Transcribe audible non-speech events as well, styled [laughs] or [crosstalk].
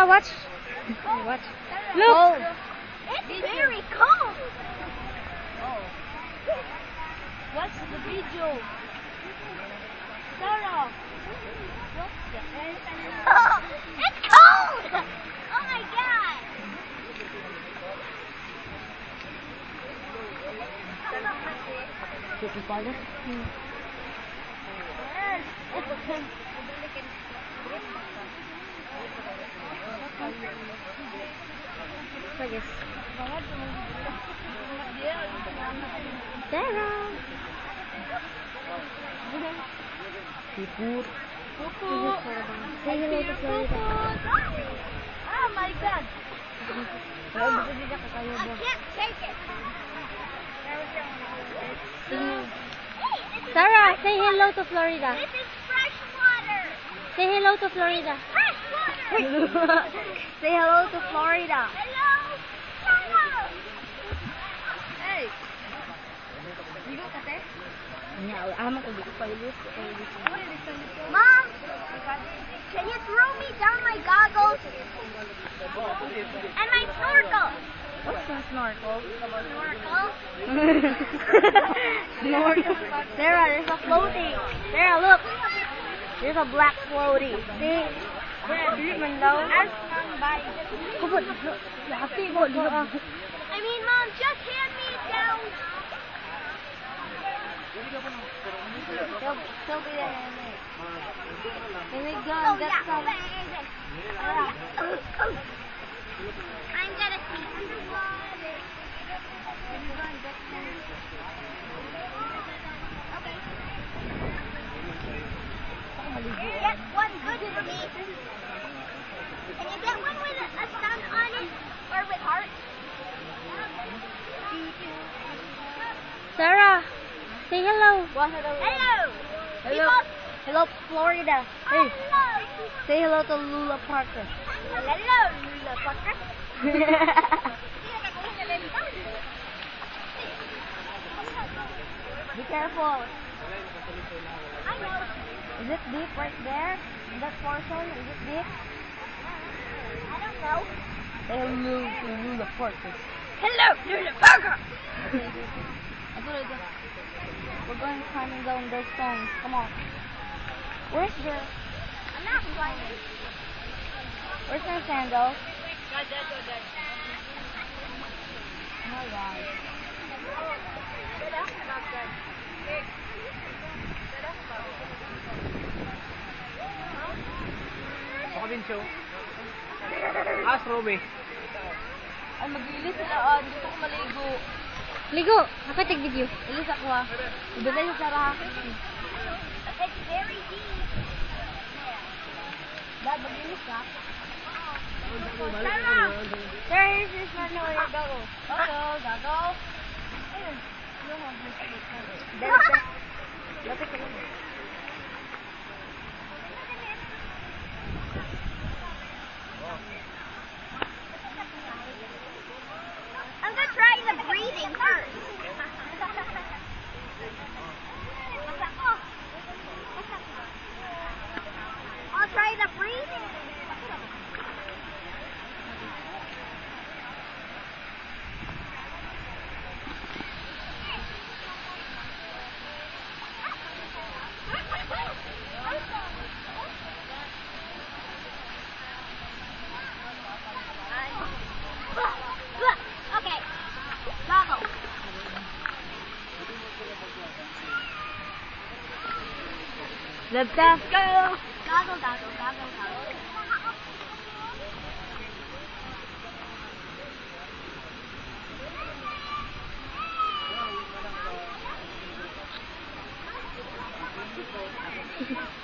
Sarah, watch. Watch. Look. Oh. It's very cold. Oh. What's the video? Sarah. Oh, it's cold. Oh my god. I guess. Sarah. Say hello to Florida. Oh my god. I can't take it. Sarah, say hello to Florida. this is fresh water. Say hello to Florida. Fresh water. [laughs] Say hello to Florida. Hello. Hello. Hey. Mom, can you throw me down my goggles and my snorkel? What's a snorkel? Snorkel. [laughs] snorkel. Sarah, there's a floaty. Sarah, look. There's a black floaty. See? Treatment daw. Kubot. Hati mo. I mean, Mom, just hand me down. Here we go. Get yeah. I'm gonna see underwater. Okay. Get one good for me. Can you get one with a, sun on it or with heart? Sarah, say hello. Hello. Hello. Hello, Florida. Hey, Hello. say hello to Lula Parker. Hello, Lula Parker. [laughs] Be careful. Is it deep right there? In that portion? Is it deep? I don't know. Say hello to Lula Parker. Hello, Lula Parker. [laughs] We're going climbing down those stones. Come on. Where's your I'm not climbing. Where's my sandals? Oh my god. Ako din show. Ah, Robe. Ay, mag-ilis sila. Ah, dito ko maligo. Ligo! Ako take video. Ilis ako ah. Iba tayo sa Sarah. It's very deep. Dad, mag-ilis ka. Sarah. Sir, here's your smart na your goggles. Hello, goggles. Ayun. You have this Dad, dad. Lapit ka lang. Let's go. Goggle, goggle, goggle, goggle. [laughs]